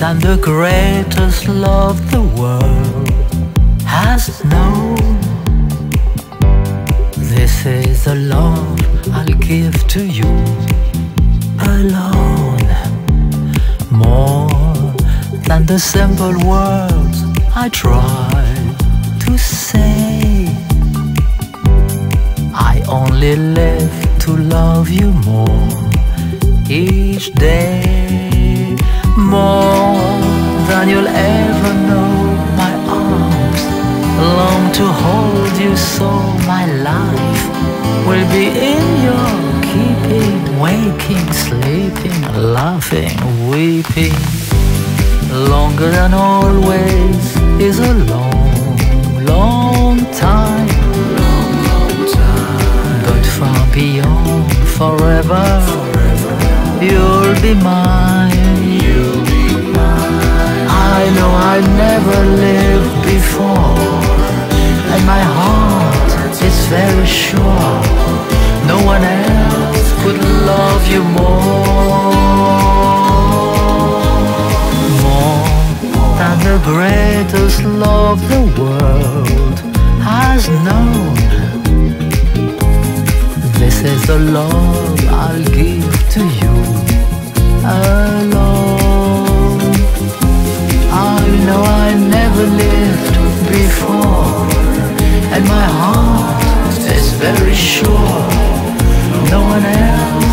than the greatest love the world has known. This is the love I'll give to you alone. More than the simple words I try to say. I only live to love you more each day. More you'll ever know. My arms long to hold you so my life will be in your keeping, waking, sleeping, laughing, weeping. Longer than always is a long, long time. But far beyond forever, you'll be mine. No one else could love you more. More than the greatest love the world has known. This is the love I'll give to you alone. I know I never lived before, and my heart is very sure. No one else